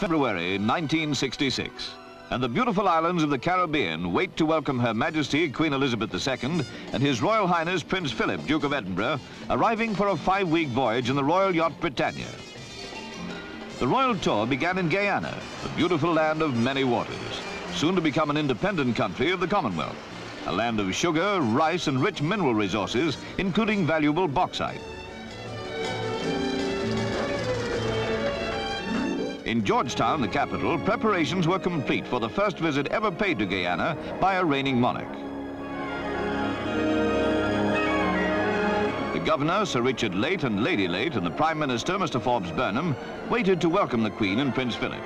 February 1966, and the beautiful islands of the Caribbean wait to welcome Her Majesty Queen Elizabeth II and His Royal Highness Prince Philip, Duke of Edinburgh, arriving for a five-week voyage in the Royal Yacht Britannia. The royal tour began in Guyana, the beautiful land of many waters, soon to become an independent country of the Commonwealth, a land of sugar, rice, and rich mineral resources, including valuable bauxite. In Georgetown, the capital, preparations were complete for the first visit ever paid to Guyana by a reigning monarch. The governor, Sir Richard Luyt, and Lady Luyt, and the Prime Minister, Mr. Forbes Burnham, waited to welcome the Queen and Prince Philip.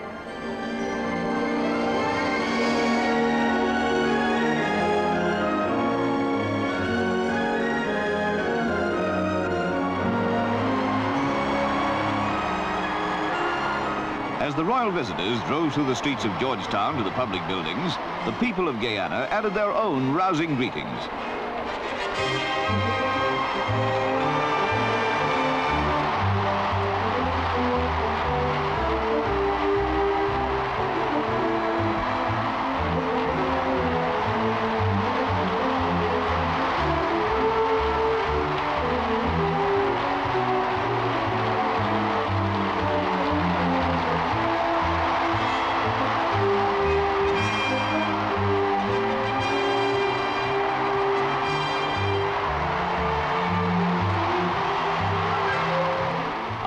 As the royal visitors drove through the streets of Georgetown to the public buildings, the people of Guyana added their own rousing greetings.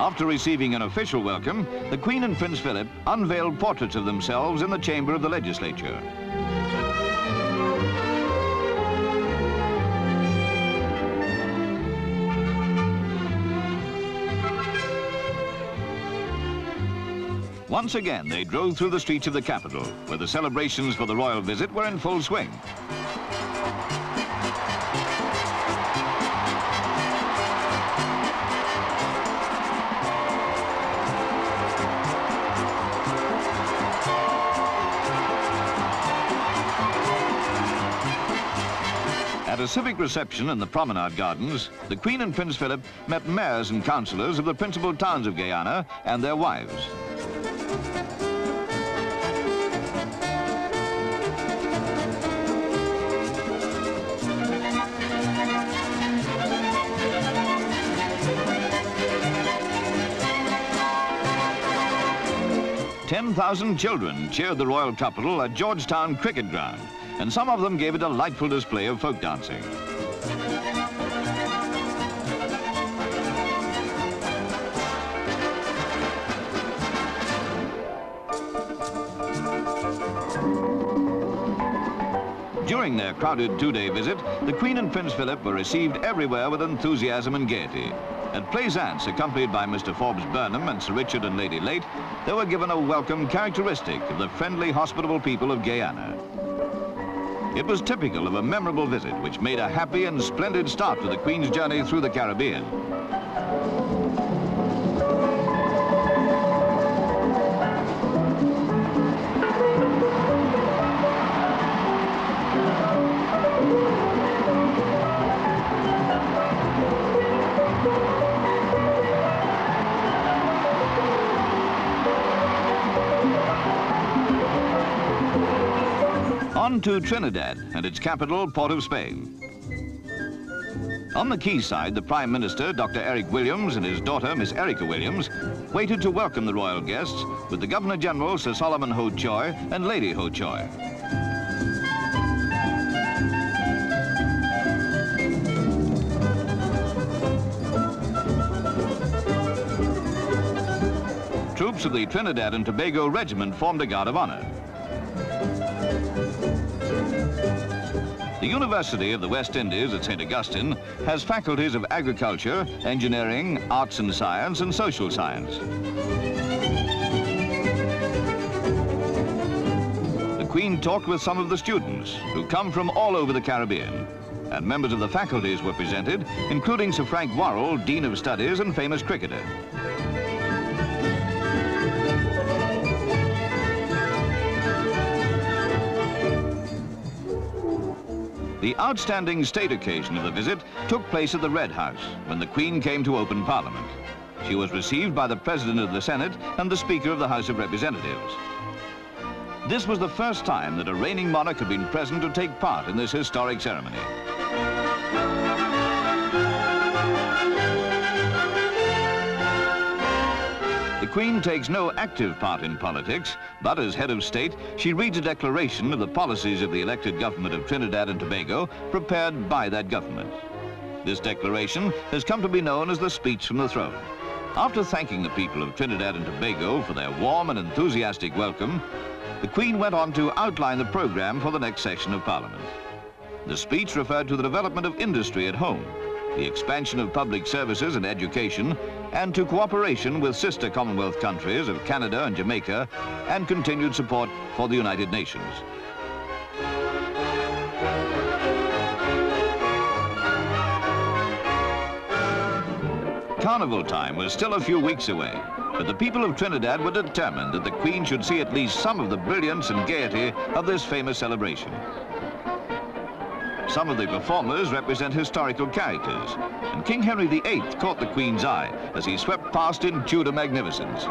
After receiving an official welcome, the Queen and Prince Philip unveiled portraits of themselves in the chamber of the legislature. Once again, they drove through the streets of the capital, where the celebrations for the royal visit were in full swing. At a civic reception in the Promenade Gardens, the Queen and Prince Philip met mayors and councillors of the principal towns of Guyana and their wives. Ten thousand children cheered the royal couple at Georgetown Cricket Ground, and some of them gave a delightful display of folk dancing. During their crowded two-day visit, the Queen and Prince Philip were received everywhere with enthusiasm and gaiety. At Plaisance, accompanied by Mr. Forbes Burnham and Sir Richard and Lady Luyt, they were given a welcome characteristic of the friendly, hospitable people of Guyana. It was typical of a memorable visit which made a happy and splendid start to the Queen's journey through the Caribbean. On to Trinidad and its capital, Port of Spain. On the quayside, the Prime Minister, Dr. Eric Williams, and his daughter, Miss Erica Williams, waited to welcome the royal guests with the Governor-General, Sir Solomon Hochoy, and Lady Hochoy. Troops of the Trinidad and Tobago Regiment formed a guard of honor. The University of the West Indies at St. Augustine has faculties of agriculture, engineering, arts and science, and social science. The Queen talked with some of the students who come from all over the Caribbean. And members of the faculties were presented, including Sir Frank Worrell, Dean of Studies and famous cricketer. The outstanding state occasion of the visit took place at the Red House when the Queen came to open Parliament. She was received by the President of the Senate and the Speaker of the House of Representatives. This was the first time that a reigning monarch had been present to take part in this historic ceremony. Queen takes no active part in politics, but as head of state, she reads a declaration of the policies of the elected government of Trinidad and Tobago prepared by that government. This declaration has come to be known as the Speech from the Throne. After thanking the people of Trinidad and Tobago for their warm and enthusiastic welcome, the Queen went on to outline the programme for the next session of Parliament. The speech referred to the development of industry at home, the expansion of public services and education, and to cooperation with sister Commonwealth countries of Canada and Jamaica, and continued support for the United Nations. Carnival time was still a few weeks away, but the people of Trinidad were determined that the Queen should see at least some of the brilliance and gaiety of this famous celebration. Some of the performers represent historical characters, and King Henry VIII caught the Queen's eye as he swept past in Tudor magnificence.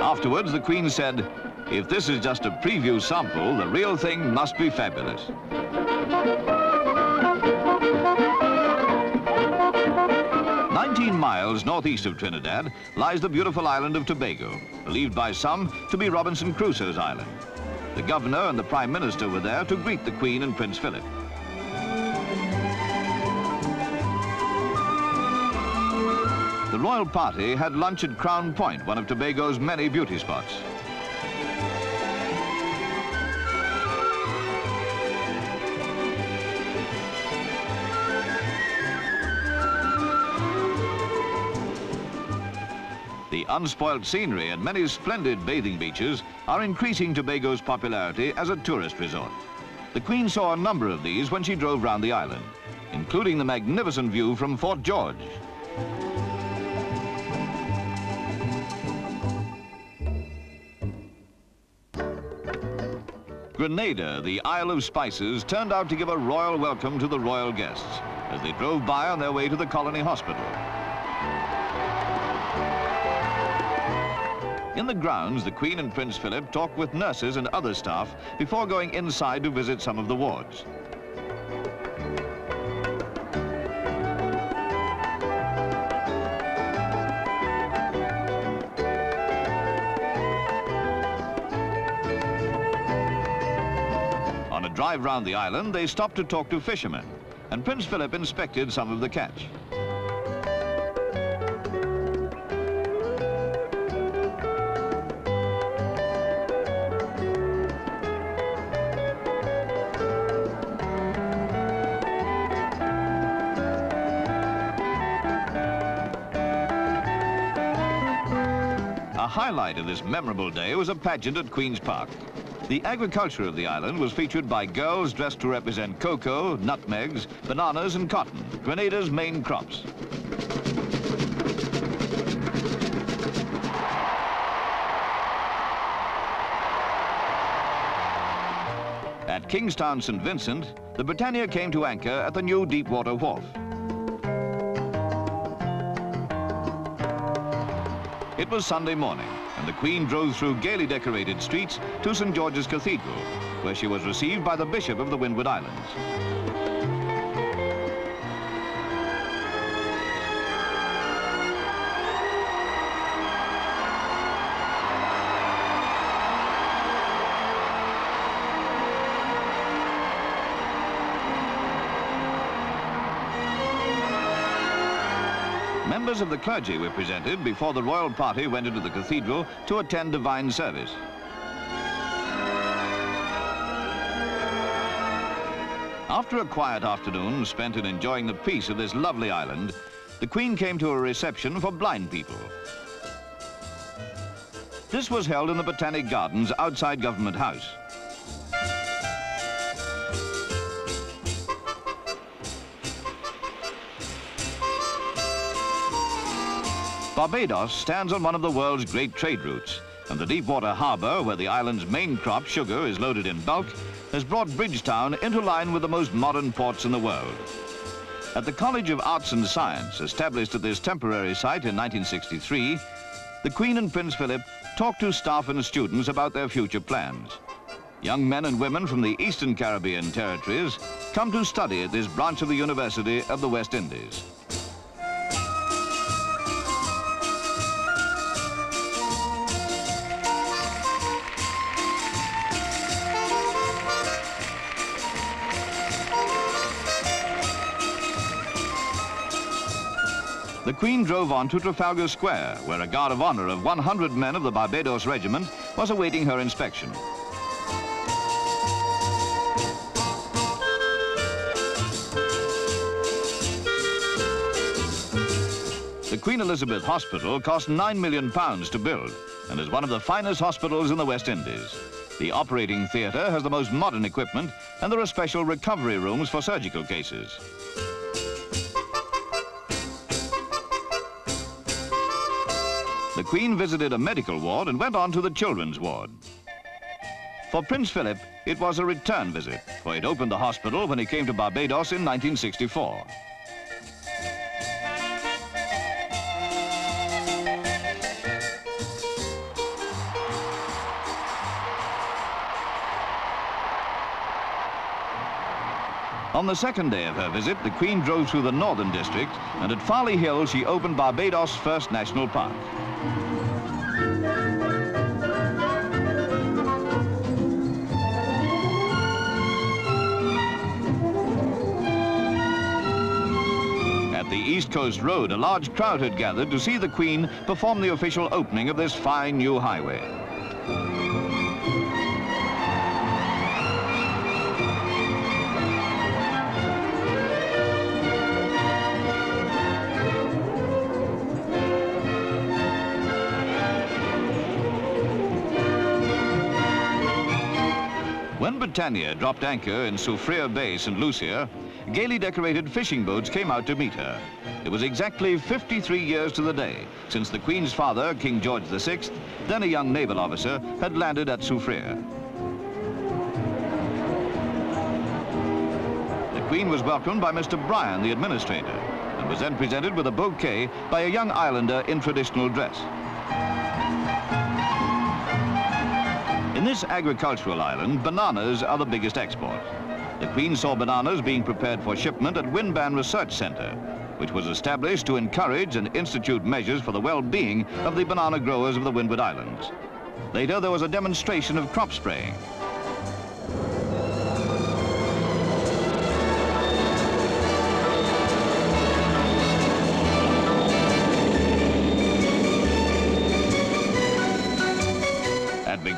Afterwards, the Queen said, if this is just a preview sample, the real thing must be fabulous. Nineteen miles northeast of Trinidad lies the beautiful island of Tobago, believed by some to be Robinson Crusoe's island. The governor and the prime minister were there to greet the Queen and Prince Philip. The royal party had lunch at Crown Point, one of Tobago's many beauty spots. The unspoilt scenery and many splendid bathing beaches are increasing Tobago's popularity as a tourist resort. The Queen saw a number of these when she drove round the island, including the magnificent view from Fort George. Grenada, the Isle of Spices, turned out to give a royal welcome to the royal guests as they drove by on their way to the Colony Hospital. In the grounds, the Queen and Prince Philip talked with nurses and other staff before going inside to visit some of the wards. On a drive round the island, they stopped to talk to fishermen, and Prince Philip inspected some of the catch. Highlight of this memorable day was a pageant at Queen's Park. The agriculture of the island was featured by girls dressed to represent cocoa, nutmegs, bananas and cotton, Grenada's main crops. At Kingstown St. Vincent, the Britannia came to anchor at the new Deepwater Wharf. It was Sunday morning, and the Queen drove through gaily decorated streets to St. George's Cathedral, where she was received by the Bishop of the Windward Islands. The clergy were presented before the royal party went into the cathedral to attend divine service. After a quiet afternoon spent in enjoying the peace of this lovely island, the Queen came to a reception for blind people. This was held in the Botanic Gardens outside Government House. Barbados stands on one of the world's great trade routes, and the Deepwater Harbour, where the island's main crop, sugar, is loaded in bulk, has brought Bridgetown into line with the most modern ports in the world. At the College of Arts and Science, established at this temporary site in 1963, the Queen and Prince Philip talked to staff and students about their future plans. Young men and women from the Eastern Caribbean territories come to study at this branch of the University of the West Indies. The Queen drove on to Trafalgar Square, where a guard of honor of 100 men of the Barbados Regiment was awaiting her inspection. The Queen Elizabeth Hospital cost £9 million to build and is one of the finest hospitals in the West Indies. The operating theatre has the most modern equipment and there are special recovery rooms for surgical cases. The Queen visited a medical ward and went on to the children's ward. For Prince Philip, it was a return visit, for it opened the hospital when he came to Barbados in 1964. On the second day of her visit, the Queen drove through the Northern District, and at Farley Hill, she opened Barbados' first national park. At the East Coast Road, a large crowd had gathered to see the Queen perform the official opening of this fine new highway. Britannia dropped anchor in Soufriere Bay, St. Lucia, gaily decorated fishing boats came out to meet her. It was exactly 53 years to the day since the Queen's father, King George VI, then a young naval officer, had landed at Soufriere. The Queen was welcomed by Mr. Bryan, the administrator, and was then presented with a bouquet by a young islander in traditional dress. In this agricultural island, bananas are the biggest export. The Queen saw bananas being prepared for shipment at Winban Research Center, which was established to encourage and institute measures for the well-being of the banana growers of the Windward Islands. Later, there was a demonstration of crop spraying.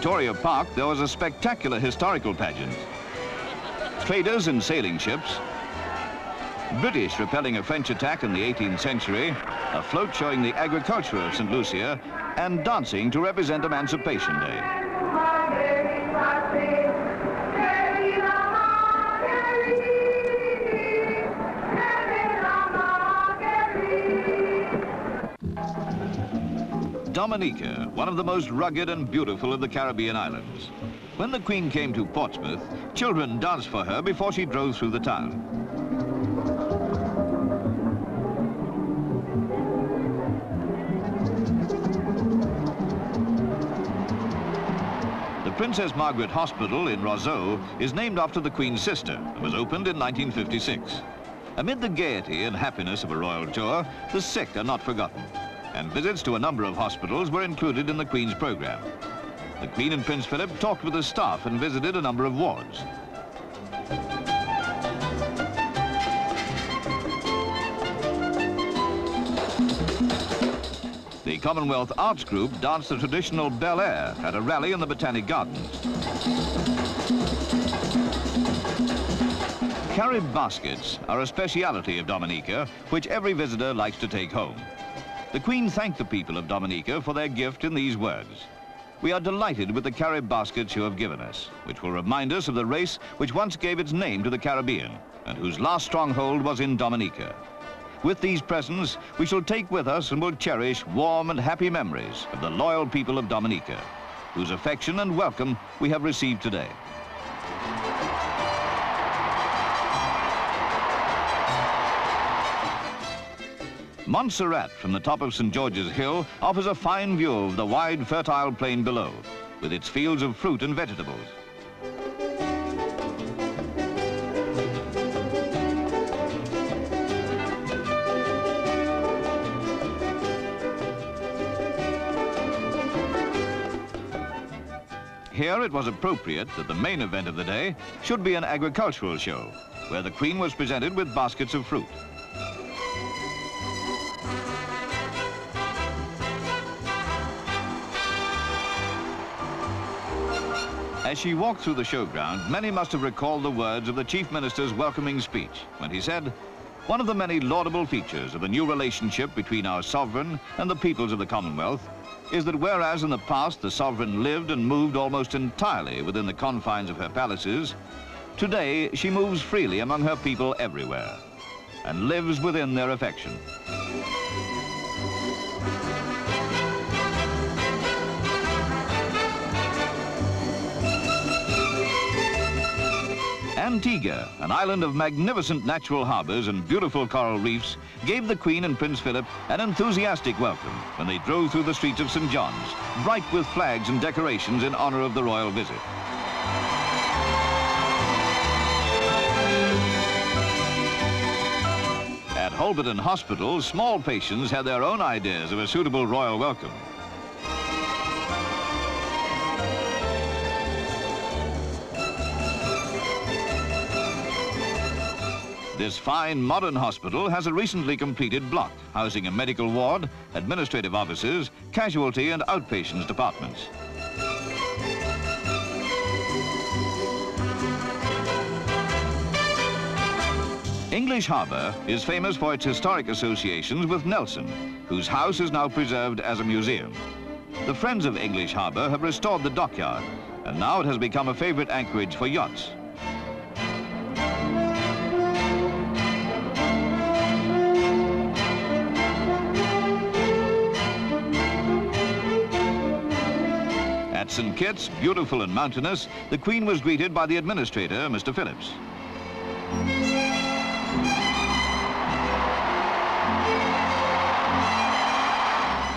Victoria Park, there was a spectacular historical pageant. Traders in sailing ships, British repelling a French attack in the 18th century, a float showing the agriculture of St. Lucia, and dancing to represent Emancipation Day. Dominica, one of the most rugged and beautiful of the Caribbean islands. When the Queen came to Portsmouth, children danced for her before she drove through the town. The Princess Margaret Hospital in Roseau is named after the Queen's sister and was opened in 1956. Amid the gaiety and happiness of a royal tour, the sick are not forgotten and visits to a number of hospitals were included in the Queen's programme. The Queen and Prince Philip talked with the staff and visited a number of wards. The Commonwealth Arts Group danced the traditional Bel Air at a rally in the Botanic Gardens. Carib baskets are a speciality of Dominica, which every visitor likes to take home. The Queen thanked the people of Dominica for their gift in these words. We are delighted with the Carib baskets you have given us, which will remind us of the race which once gave its name to the Caribbean and whose last stronghold was in Dominica. With these presents, we shall take with us and will cherish warm and happy memories of the loyal people of Dominica. whose affection and welcome we have received today. Montserrat from the top of St. George's Hill offers a fine view of the wide, fertile plain below, with its fields of fruit and vegetables. Here it was appropriate that the main event of the day should be an agricultural show, where the Queen was presented with baskets of fruit. As she walked through the showground, many must have recalled the words of the Chief Minister's welcoming speech when he said, one of the many laudable features of the new relationship between our sovereign and the peoples of the Commonwealth is that whereas in the past the sovereign lived and moved almost entirely within the confines of her palaces, today she moves freely among her people everywhere and lives within their affection. Antigua, an island of magnificent natural harbors and beautiful coral reefs, gave the Queen and Prince Philip an enthusiastic welcome when they drove through the streets of St. John's, bright with flags and decorations in honor of the royal visit. At Holberton Hospital, small patients had their own ideas of a suitable royal welcome. This fine modern hospital has a recently completed block housing a medical ward, administrative offices, casualty and outpatients departments. English Harbour is famous for its historic associations with Nelson, whose house is now preserved as a museum. The Friends of English Harbour have restored the dockyard, and now it has become a favourite anchorage for yachts. St. Kitts, beautiful and mountainous, the Queen was greeted by the administrator, Mr. Phillips.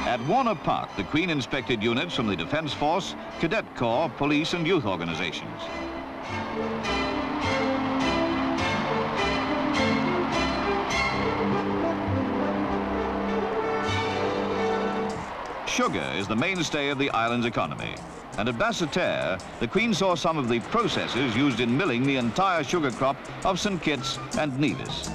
At Warner Park, the Queen inspected units from the Defence Force, Cadet Corps, police and youth organizations. Sugar is the mainstay of the island's economy. And at Basseterre, the Queen saw some of the processes used in milling the entire sugar crop of St. Kitts and Nevis.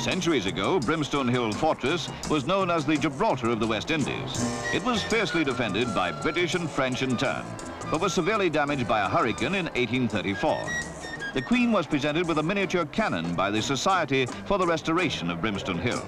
Centuries ago, Brimstone Hill Fortress was known as the Gibraltar of the West Indies. It was fiercely defended by British and French in turn, but was severely damaged by a hurricane in 1834 the Queen was presented with a miniature cannon by the Society for the Restoration of Brimstone Hill.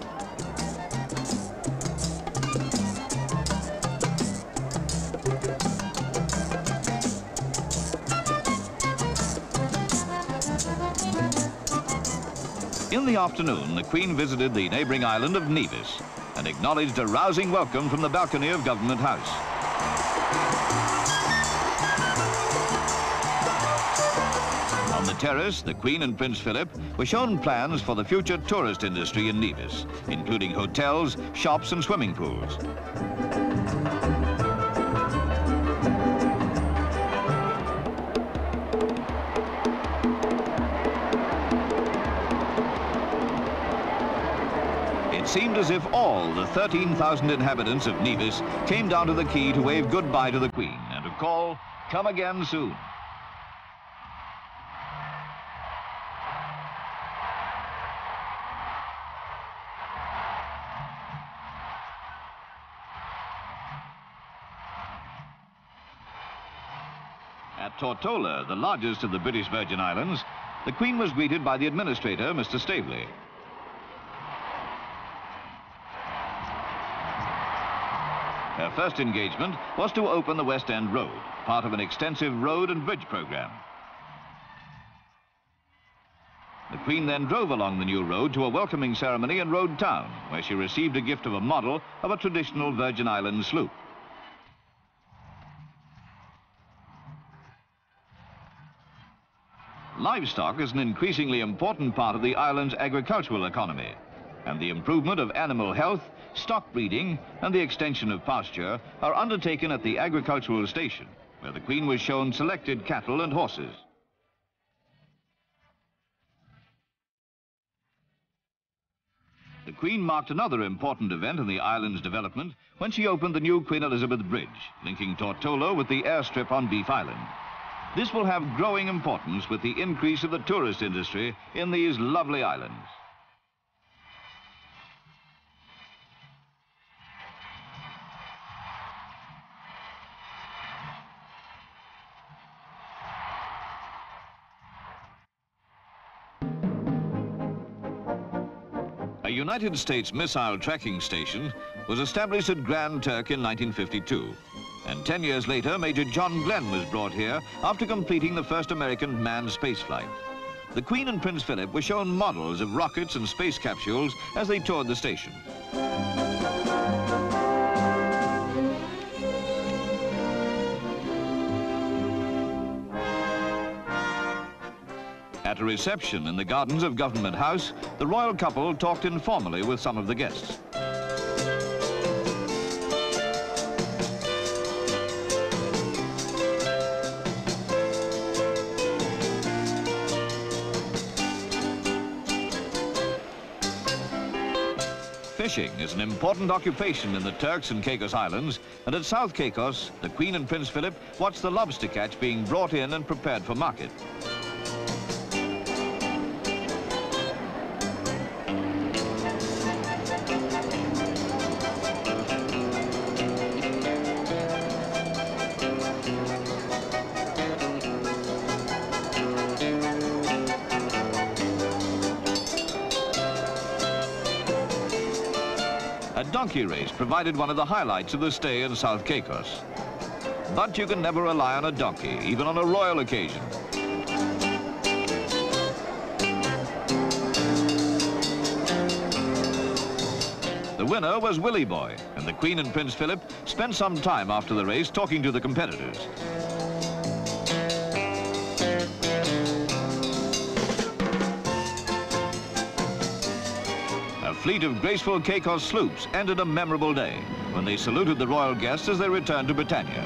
In the afternoon, the Queen visited the neighbouring island of Nevis and acknowledged a rousing welcome from the balcony of Government House. Terrace, the Queen and Prince Philip were shown plans for the future tourist industry in Nevis, including hotels, shops and swimming pools. It seemed as if all the 13,000 inhabitants of Nevis came down to the quay to wave goodbye to the Queen and to call, come again soon. Tortola, the largest of the British Virgin Islands, the Queen was greeted by the administrator, Mr. Staveley. Her first engagement was to open the West End Road, part of an extensive road and bridge program. The Queen then drove along the new road to a welcoming ceremony in Road Town, where she received a gift of a model of a traditional Virgin Islands sloop. Livestock is an increasingly important part of the island's agricultural economy, and the improvement of animal health, stock breeding, and the extension of pasture are undertaken at the agricultural station, where the Queen was shown selected cattle and horses. The Queen marked another important event in the island's development when she opened the new Queen Elizabeth Bridge, linking Tortola with the airstrip on Beef Island. This will have growing importance with the increase of the tourist industry in these lovely islands. A United States missile tracking station was established at Grand Turk in 1952. And 10 years later, Major John Glenn was brought here after completing the first American manned spaceflight. The Queen and Prince Philip were shown models of rockets and space capsules as they toured the station. At a reception in the gardens of Government House, the royal couple talked informally with some of the guests. Fishing is an important occupation in the Turks and Caicos Islands, and at South Caicos, the Queen and Prince Philip watch the lobster catch being brought in and prepared for market. Race provided one of the highlights of the stay in South Caicos. But you can never rely on a donkey, even on a royal occasion. The winner was Willie Boy, and the Queen and Prince Philip spent some time after the race talking to the competitors. Fleet of graceful Caicos sloops ended a memorable day when they saluted the royal guests as they returned to Britannia.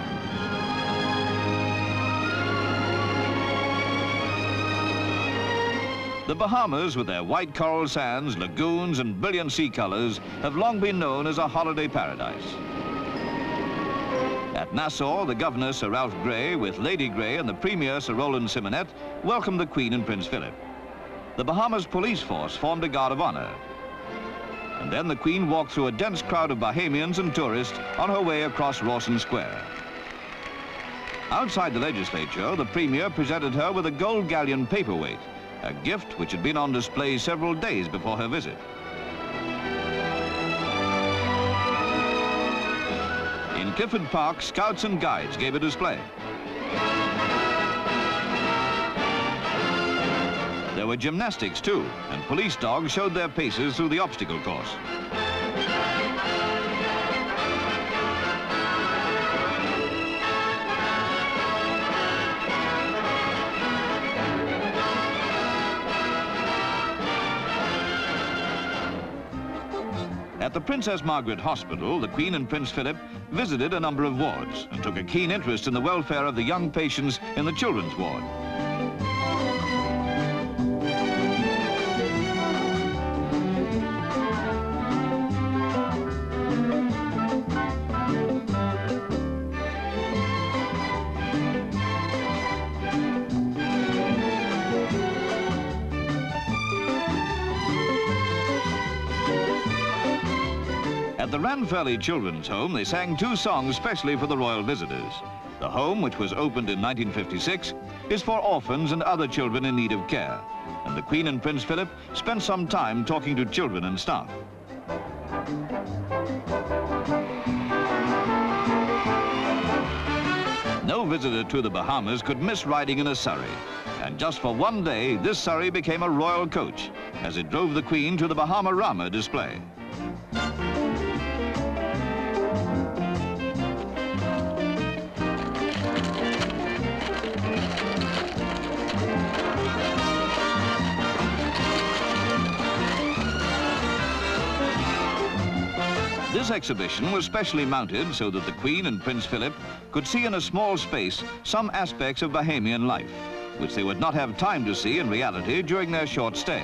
The Bahamas, with their white coral sands, lagoons, and brilliant sea colors, have long been known as a holiday paradise. At Nassau, the governor, Sir Ralph Grey, with Lady Grey and the premier, Sir Roland Symonette, welcomed the Queen and Prince Philip. The Bahamas police force formed a guard of honor, and then the Queen walked through a dense crowd of Bahamians and tourists on her way across Rawson Square. Outside the legislature, the Premier presented her with a gold galleon paperweight, a gift which had been on display several days before her visit. In Clifford Park, scouts and guides gave a display. There were gymnastics too, and police dogs showed their paces through the obstacle course. At the Princess Margaret Hospital, the Queen and Prince Philip visited a number of wards and took a keen interest in the welfare of the young patients in the children's ward. At the Ranfurly Children's Home, they sang two songs specially for the royal visitors. The home, which was opened in 1956, is for orphans and other children in need of care. And the Queen and Prince Philip spent some time talking to children and staff. No visitor to the Bahamas could miss riding in a surrey. And just for one day, this surrey became a royal coach as it drove the Queen to the Bahama-Rama display. This exhibition was specially mounted so that the Queen and Prince Philip could see in a small space some aspects of Bahamian life, which they would not have time to see in reality during their short stay.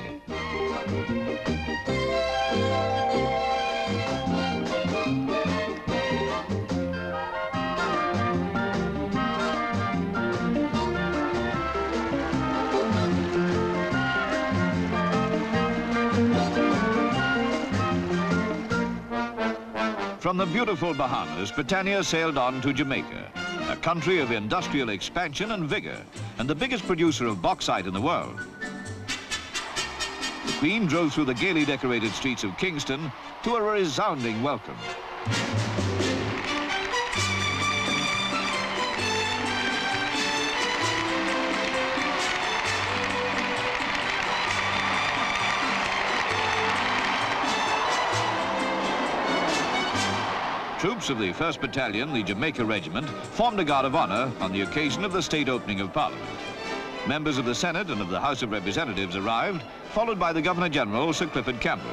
From the beautiful Bahamas, Britannia sailed on to Jamaica, a country of industrial expansion and vigor, and the biggest producer of bauxite in the world. The Queen drove through the gaily decorated streets of Kingston to a resounding welcome. Troops of the 1st Battalion, the Jamaica Regiment, formed a guard of honour on the occasion of the state opening of Parliament. Members of the Senate and of the House of Representatives arrived, followed by the Governor-General, Sir Clifford Campbell.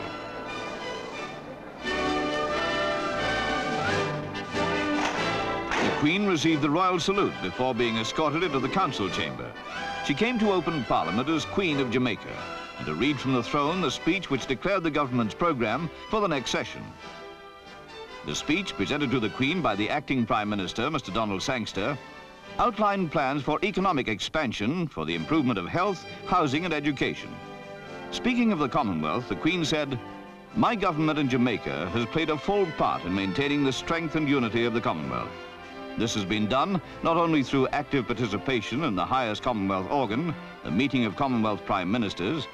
The Queen received the royal salute before being escorted into the council chamber. She came to open Parliament as Queen of Jamaica and to read from the throne the speech which declared the government's programme for the next session. The speech presented to the Queen by the acting Prime Minister, Mr. Donald Sangster, outlined plans for economic expansion for the improvement of health, housing and education. Speaking of the Commonwealth, the Queen said, my government in Jamaica has played a full part in maintaining the strength and unity of the Commonwealth. This has been done not only through active participation in the highest Commonwealth organ, the meeting of Commonwealth Prime Ministers,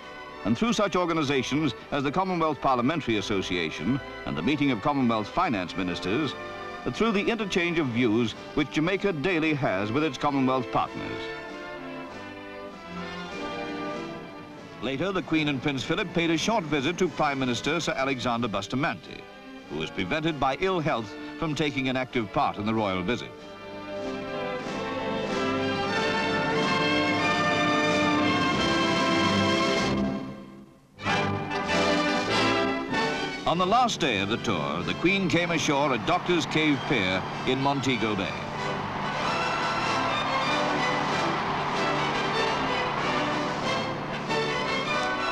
and through such organizations as the Commonwealth Parliamentary Association and the meeting of Commonwealth Finance Ministers, through the interchange of views which Jamaica daily has with its Commonwealth partners. Later, the Queen and Prince Philip paid a short visit to Prime Minister Sir Alexander Bustamante, who was prevented by ill health from taking an active part in the royal visit. On the last day of the tour, the Queen came ashore at Doctor's Cave Pier in Montego Bay.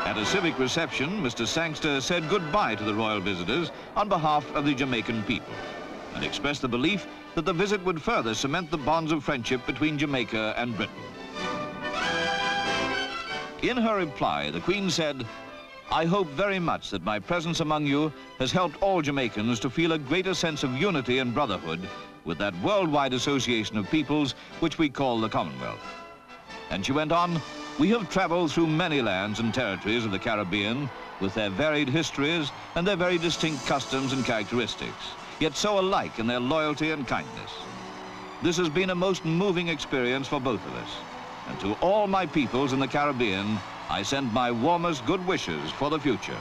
At a civic reception, Mr. Sangster said goodbye to the royal visitors on behalf of the Jamaican people and expressed the belief that the visit would further cement the bonds of friendship between Jamaica and Britain. In her reply, the Queen said, I hope very much that my presence among you has helped all Jamaicans to feel a greater sense of unity and brotherhood with that worldwide association of peoples which we call the Commonwealth. And she went on, we have traveled through many lands and territories of the Caribbean with their varied histories and their very distinct customs and characteristics, yet so alike in their loyalty and kindness. This has been a most moving experience for both of us. And to all my peoples in the Caribbean, I send my warmest good wishes for the future.